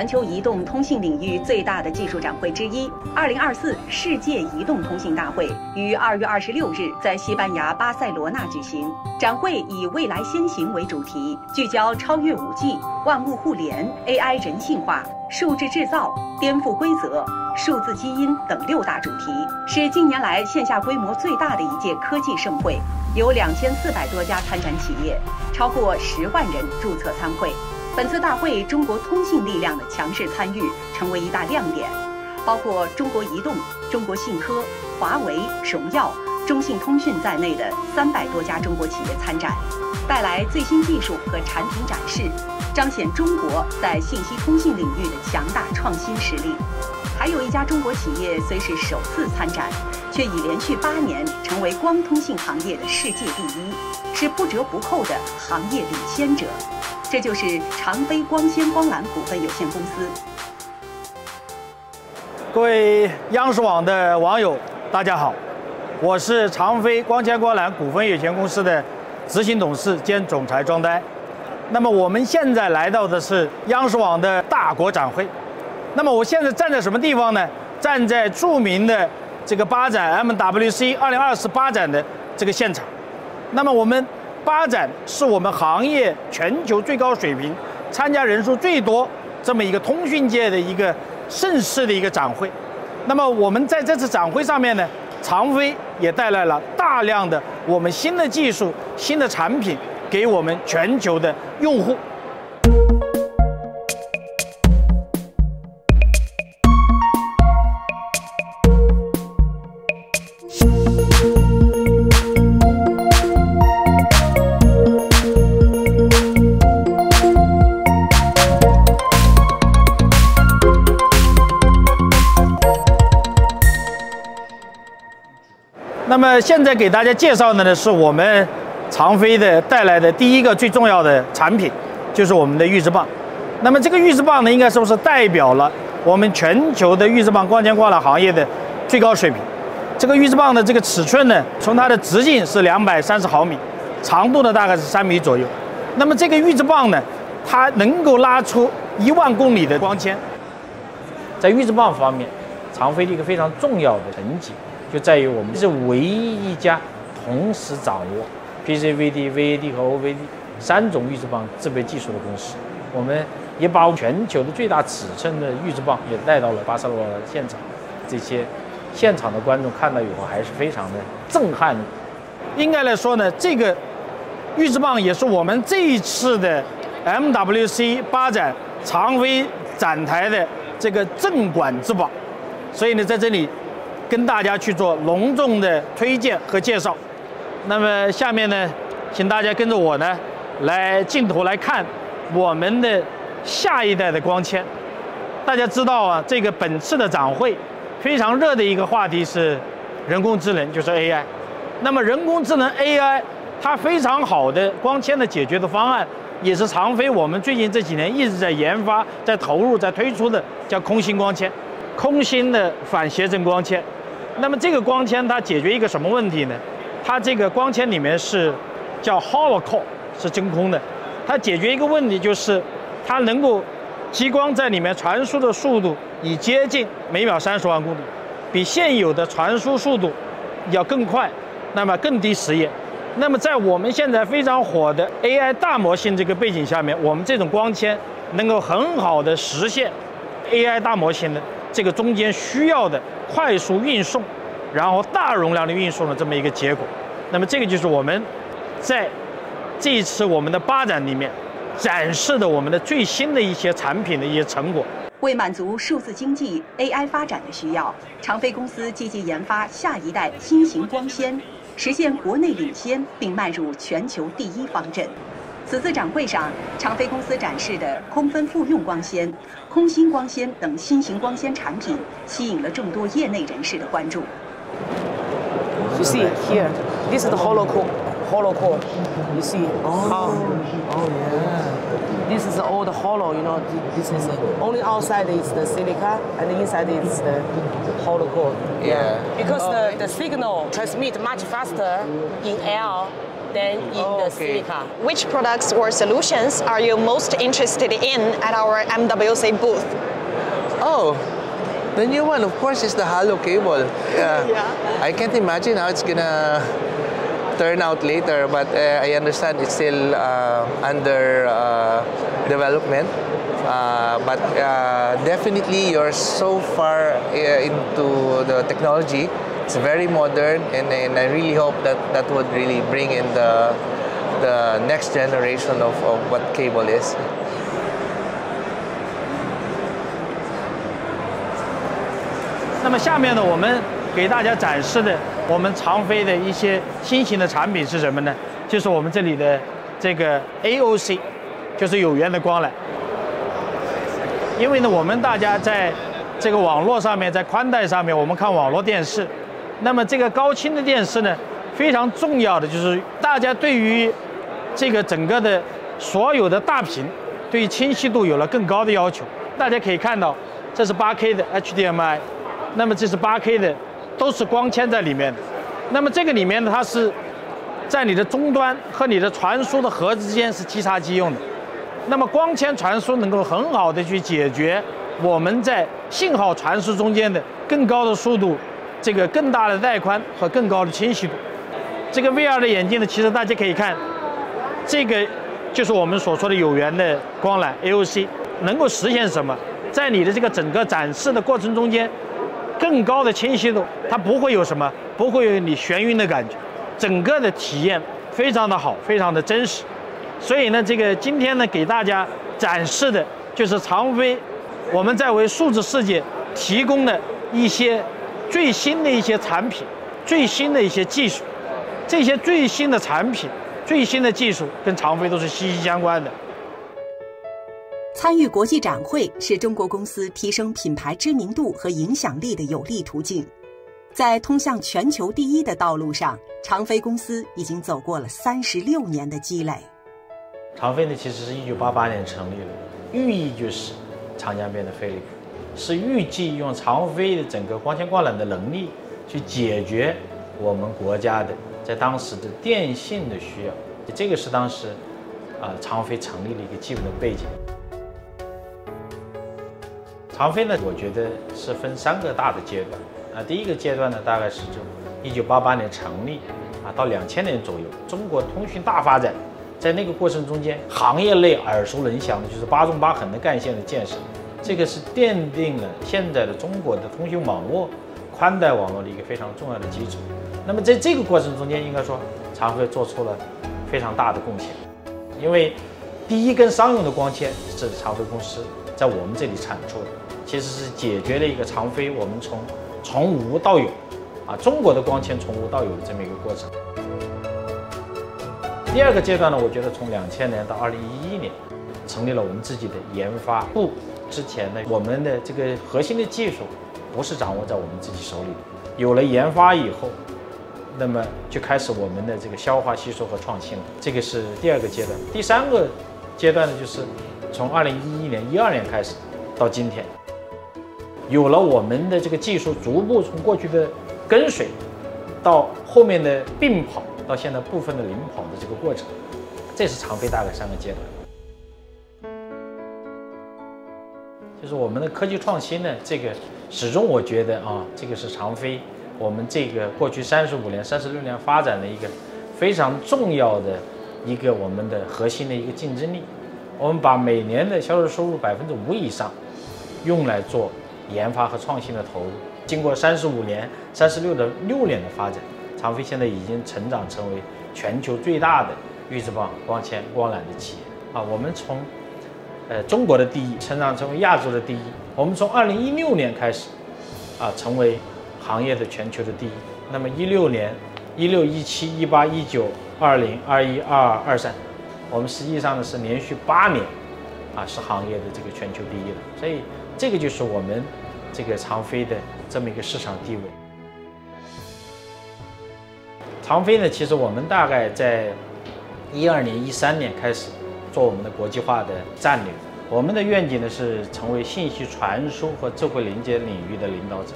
全球移动通信领域最大的技术展会之一——二零二四世界移动通信大会，于二月二十六日在西班牙巴塞罗那举行。展会以“未来先行”为主题，聚焦超越五 G、万物互联、AI 人性化、数字制造、颠覆规则、数字基因等六大主题，是近年来线下规模最大的一届科技盛会，有两千四百多家参展企业，超过十万人注册参会。本次大会，中国通信力量的强势参与成为一大亮点，包括中国移动、中国信科、华为、荣耀、中信通讯在内的三百多家中国企业参展，带来最新技术和产品展示，彰显中国在信息通信领域的强大创新实力。还有一家中国企业虽是首次参展，却已连续八年成为光通信行业的世界第一，是不折不扣的行业领先者。这就是长飞光纤光缆股份有限公司。各位央视网的网友，大家好，我是长飞光纤光缆股份有限公司的执行董事兼总裁庄丹。那么我们现在来到的是央视网的大国展会。那么我现在站在什么地方呢？站在著名的这个八展 MWC 二零二四八展的这个现场。那么我们。八展是我们行业全球最高水平、参加人数最多这么一个通讯界的一个盛世的一个展会。那么我们在这次展会上面呢，长飞也带来了大量的我们新的技术、新的产品给我们全球的用户。那么现在给大家介绍的呢，是我们长飞的带来的第一个最重要的产品，就是我们的预制棒。那么这个预制棒呢，应该是不是代表了我们全球的预制棒光纤光缆行业的最高水平？这个预制棒的这个尺寸呢，从它的直径是两百三十毫米，长度呢大概是三米左右。那么这个预制棒呢，它能够拉出一万公里的光纤。在预制棒方面，长飞的一个非常重要的成绩。就在于我们是唯一一家同时掌握 PCVD、VAD 和 OVD 三种预制棒制备技术的公司。我们也把全球的最大尺寸的预制棒也带到了巴塞罗那现场。这些现场的观众看到以后还是非常的震撼。应该来说呢，这个预制棒也是我们这一次的 MWC 八展长威展台的这个镇馆之宝。所以呢，在这里。跟大家去做隆重的推荐和介绍。那么下面呢，请大家跟着我呢，来镜头来看我们的下一代的光纤。大家知道啊，这个本次的展会非常热的一个话题是人工智能，就是 AI。那么人工智能 AI 它非常好的光纤的解决的方案，也是长飞我们最近这几年一直在研发、在投入、在推出的，叫空心光纤，空心的反谐振光纤。那么这个光纤它解决一个什么问题呢？它这个光纤里面是叫 hollow core，是真空的。它解决一个问题就是，它能够激光在里面传输的速度已接近每秒三十万公里，比现有的传输速度要更快，那么更低时延。那么在我们现在非常火的 AI 大模型这个背景下面，我们这种光纤能够很好的实现 AI 大模型的这个中间需要的。快速运送，然后大容量的运送的这么一个结果，那么这个就是我们在这一次我们的八展里面展示的我们的最新的一些产品的一些成果。为满足数字经济 AI 发展的需要，长飞公司积极研发下一代新型光纤，实现国内领先并迈入全球第一方阵。此次展会上，长飞公司展示的空分复用光纤、空心光纤等新型光纤产品，吸引了众多业内人士的关注。You see here, this is the hollow core. Hollow core. You see? Oh. Oh yeah. This is all the hollow. You know, this is only outside is the silica, and inside is the hollow core. Yeah. Because the the signal transmit much faster in L than in the Okay. Civica. Which products or solutions are you most interested in at our MWC booth? Oh, the new one, of course, is the hollow cable. Yeah. Yeah. I can't imagine how it's gonna turn out later, but uh, I understand it's still uh, under uh, development. Uh, but uh, definitely, you're so far uh, into the technology. It's very modern, and, and I really hope that that would really bring in the the next generation of, of what cable is. 那么下面呢，我们给大家展示的我们长飞的一些新型的产品是什么呢？就是我们这里的这个 AOC，就是有源的光缆。因为呢，我们大家在这个网络上面，在宽带上面，我们看网络电视，那么这个高清的电视呢，非常重要的就是大家对于这个整个的所有的大屏，对于清晰度有了更高的要求。大家可以看到，这是 8K 的 HDMI，那么这是 8K 的，都是光纤在里面的。那么这个里面呢，它是在你的终端和你的传输的盒子之间是即插即用的。那么光纤传输能够很好的去解决我们在信号传输中间的更高的速度、这个更大的带宽和更高的清晰度。这个 VR 的眼镜呢，其实大家可以看，这个就是我们所说的有源的光缆 AOC，能够实现什么？在你的这个整个展示的过程中间，更高的清晰度，它不会有什么，不会有你眩晕的感觉，整个的体验非常的好，非常的真实。所以呢，这个今天呢，给大家展示的就是长飞我们在为数字世界提供的一些最新的一些产品、最新的一些技术。这些最新的产品、最新的技术跟长飞都是息息相关的。参与国际展会是中国公司提升品牌知名度和影响力的有力途径。在通向全球第一的道路上，长飞公司已经走过了三十六年的积累。长飞呢，其实是一九八八年成立的，寓意就是长江边的飞利浦，是预计用长飞的整个光纤光缆的能力去解决我们国家的在当时的电信的需要，这个是当时啊、长飞成立的一个基本的背景。长飞呢，我觉得是分三个大的阶段啊。第一个阶段呢，大概是就一九八八年成立啊，到两千年左右，中国通讯大发展，在那个过程中间，行业内耳熟能详的就是八纵八横的干线的建设，这个是奠定了现在的中国的通讯网络、宽带网络的一个非常重要的基础。那么在这个过程中间，应该说长飞做出了非常大的贡献，因为第一根商用的光纤是长飞公司在我们这里产出的，其实是解决了一个长飞我们从从无到有，啊，中国的光纤从无到有的这么一个过程。第二个阶段呢，我觉得从两千年到二零一一年，成立了我们自己的研发部。之前呢，我们的这个核心的技术不是掌握在我们自己手里的，有了研发以后，那么就开始我们的这个消化吸收和创新了。这个是第二个阶段。第三个阶段呢，就是从二零一一年、一二年开始到今天，有了我们的这个技术，逐步从过去的跟随，到后面的并跑，到现在部分的领跑的这个过程，这是长飞大概三个阶段。就是我们的科技创新呢，这个始终我觉得啊，这个是长飞我们这个过去三十五年、三十六年发展的一个非常重要的一个我们的核心的一个竞争力。我们把每年的销售收入百分之五以上用来做研发和创新的投入。经过三十五年、三十六的六年的发展，长飞现在已经成长成为全球最大的预制棒、光纤、光缆的企业啊。我们从呃，中国的第一成长成为亚洲的第一。我们从二零一六年开始，啊，成为行业的全球的第一。那么一六年、一六、一七、一八、一九、二零、二一、二二、二三，我们实际上呢是连续八年，啊，是行业的这个全球第一了。所以这个就是我们这个长飞的这么一个市场地位。长飞呢，其实我们大概在一二年、一三年开始。做我们的国际化的战略，我们的愿景呢是成为信息传输和智慧连接领域的领导者。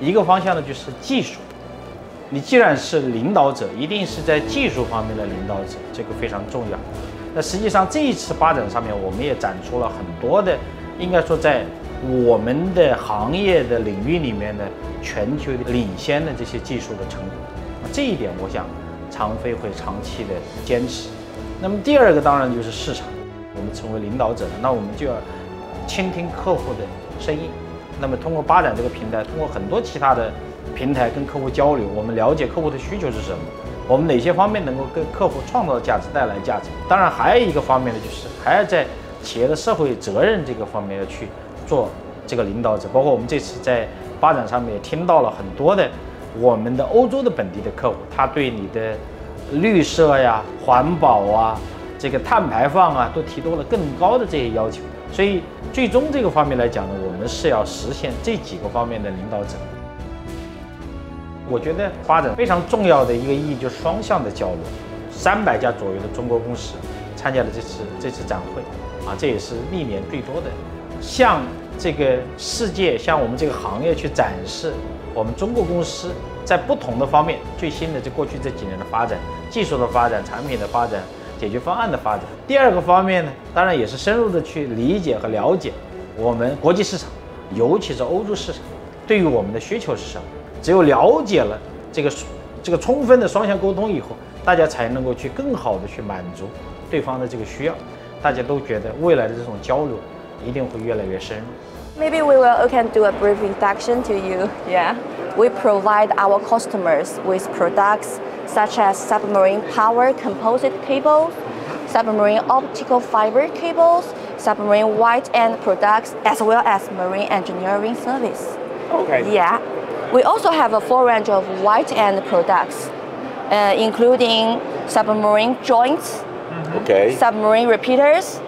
一个方向呢就是技术，你既然是领导者，一定是在技术方面的领导者，这个非常重要。那实际上这一次发展上面，我们也展出了很多的，应该说在我们的行业的领域里面的全球领先的这些技术的成果。这一点，我想长飞会长期的坚持。那么第二个当然就是市场，我们成为领导者，那我们就要倾听客户的声音。那么通过发展这个平台，通过很多其他的。平台跟客户交流，我们了解客户的需求是什么，我们哪些方面能够跟客户创造价值、带来价值。当然，还有一个方面呢，就是还要在企业的社会责任这个方面要去做这个领导者。包括我们这次在发展上面也听到了很多的我们的欧洲的本地的客户，他对你的绿色呀、环保啊、这个碳排放啊，都提出了更高的这些要求。所以，最终这个方面来讲呢，我们是要实现这几个方面的领导者。我觉得发展非常重要的一个意义就是双向的交流，三百家左右的中国公司参加了这次这次展会，啊，这也是历年最多的，向这个世界，向我们这个行业去展示我们中国公司在不同的方面最新的这过去这几年的发展、技术的发展、产品的发展、解决方案的发展。第二个方面呢，当然也是深入的去理解和了解我们国际市场，尤其是欧洲市场对于我们的需求是什么。只有了解了这个这个充分的双向沟通以后，大家才能够去更好的去满足对方的这个需要。大家都觉得未来的这种交流一定会越来越深入。Maybe we will can do a brief introduction to you. Yeah, we provide our customers with products such as submarine power composite cables, submarine optical fiber cables, submarine white end products, as well as marine engineering service. Okay. Yeah. We also have a full range of white end products, uh, including submarine joints, okay. submarine repeaters,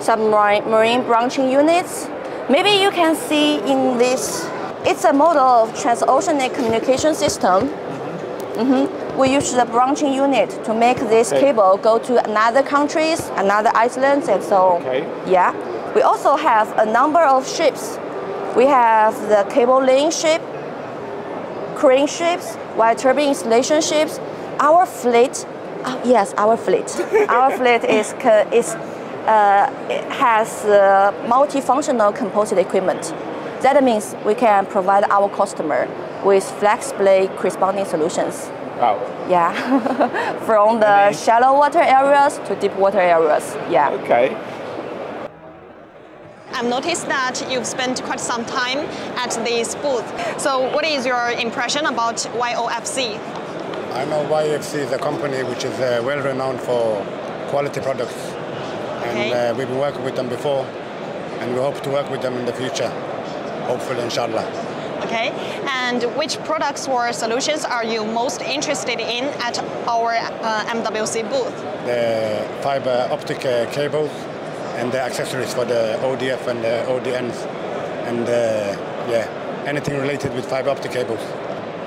submarine marine branching units. Maybe you can see in this, it's a model of transoceanic communication system. Mm-hmm. We use the branching unit to make this okay. cable go to another countries, another islands, and so on. Okay. Yeah. We also have a number of ships. We have the cable laying ship, crane ships, wire turbine installation ships. Our fleet, uh, yes, our fleet. our fleet is, is has uh, multifunctional composite equipment. That means we can provide our customer with flexibly corresponding solutions. Wow. Yeah, from the shallow water areas to deep water areas. Yeah. Okay. I've noticed that you've spent quite some time at this booth. So what is your impression about YOFC? I know YOFC is a company which is uh, well renowned for quality products. And uh, we've been working with them before and we hope to work with them in the future, hopefully inshallah. Okay, and which products or solutions are you most interested in at our uh, MWC booth? The fiber optic uh, cables, and the accessories for the ODF and the ODNs, and uh, yeah, anything related with fiber optic cables.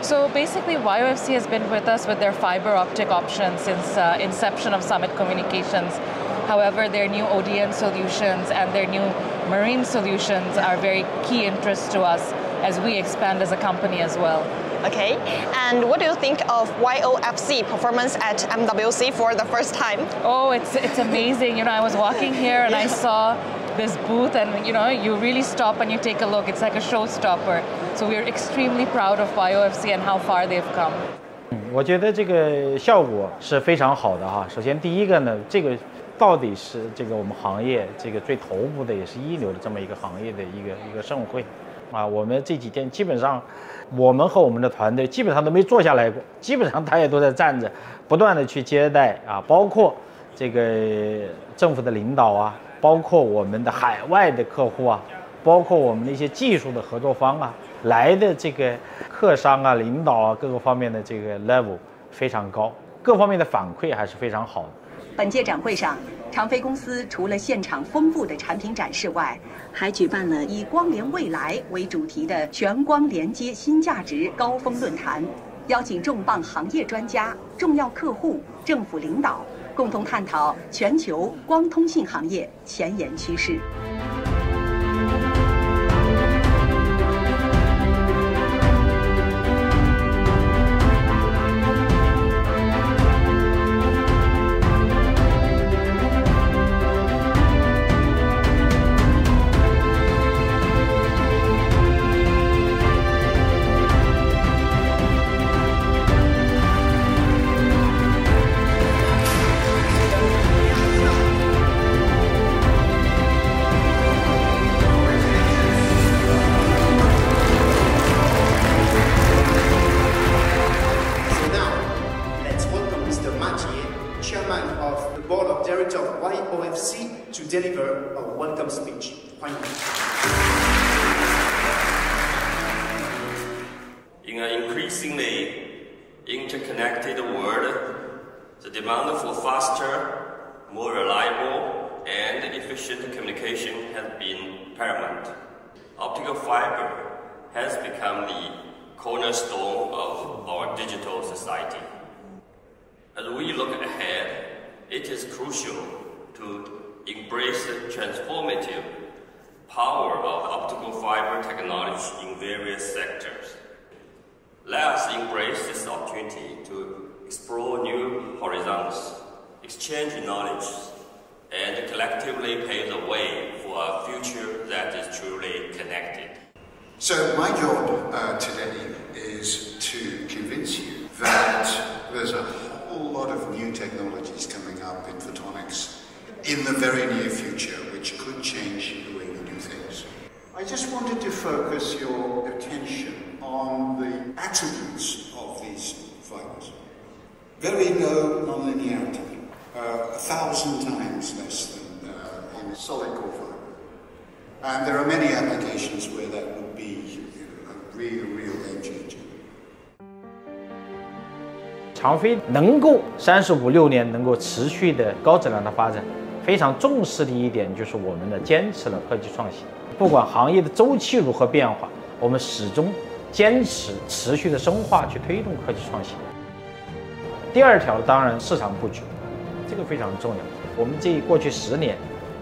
So basically, YOFC has been with us with their fiber optic option since uh, inception of Summit Communications. However, their new ODN solutions and their new marine solutions are very key interest to us as we expand as a company as well. Okay, and what do you think of YOFC performance at MWC for the first time? Oh, it's, it's amazing. You know, I was walking here and I saw this booth and you know, you really stop and you take a look. It's like a showstopper. So we're extremely proud of YOFC and how far they've come. 我觉得这个效果是非常好的哈。首先，第一个呢，这个 到底是这个我们行业这个最头部的，也是一流的这么一个行业的一个一个盛会。啊，我们这几天基本上，我们和我们的团队基本上都没坐下来过，基本上他也都在站着，不断的去接待啊，包括这个政府的领导啊，包括我们的海外的客户啊，包括我们的一些技术的合作方啊，来的这个客商啊、领导啊，各个方面的这个 level 非常高，各方面的反馈还是非常好的。本届展会上，长飞公司除了现场丰富的产品展示外，还举办了以“光联未来”为主题的全光连接新价值高峰论坛，邀请重磅行业专家、重要客户、政府领导共同探讨全球光通信行业前沿趋势。Interconnected world, the demand for faster, more reliable, and efficient communication has been paramount. Optical fiber has become the cornerstone of our digital society. As we look ahead, it is crucial to embrace the transformative power of optical fiber technology in various sectors. Let us embrace this opportunity to explore new horizons, exchange knowledge, and collectively pave the way for a future that is truly connected. So my job uh, today is to convince you that there's a whole lot of new technologies coming up in photonics in the very near future, which could change the way we do things. I just wanted to focus your attention on the attributes of these fibers. Very low nonlinearity, uh, a thousand times less than uh, in solid core fiber. And there are many applications where that would be you know, a real, real game changer. 长飞能够三十五六年能够持续的高质量的发展，非常重视的一点就是我们的坚持了科技创新。不管行业的周期如何变化，我们始终 坚持持续的深化去推动科技创新。第二条当然市场布局，这个非常重要。我们这过去十年，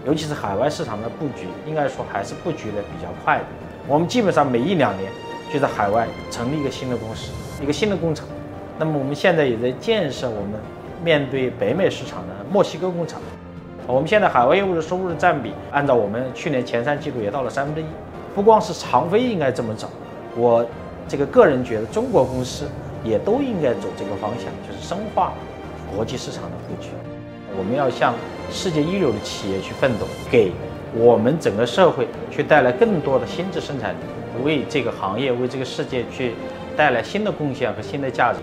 尤其是海外市场的布局，应该说还是布局的比较快的。我们基本上每一两年就在海外成立一个新的公司，一个新的工厂。那么我们现在也在建设我们面对北美市场的墨西哥工厂。我们现在海外业务的收入的占比，按照我们去年前三季度也到了三分之一。不光是长飞应该这么走，我这个个人觉得中国公司也都应该走这个方向，就是深化国际市场的布局。我们要向世界一流的企业去奋斗，给我们整个社会去带来更多的新质生产力，为这个行业、为这个世界去带来新的贡献和新的价值。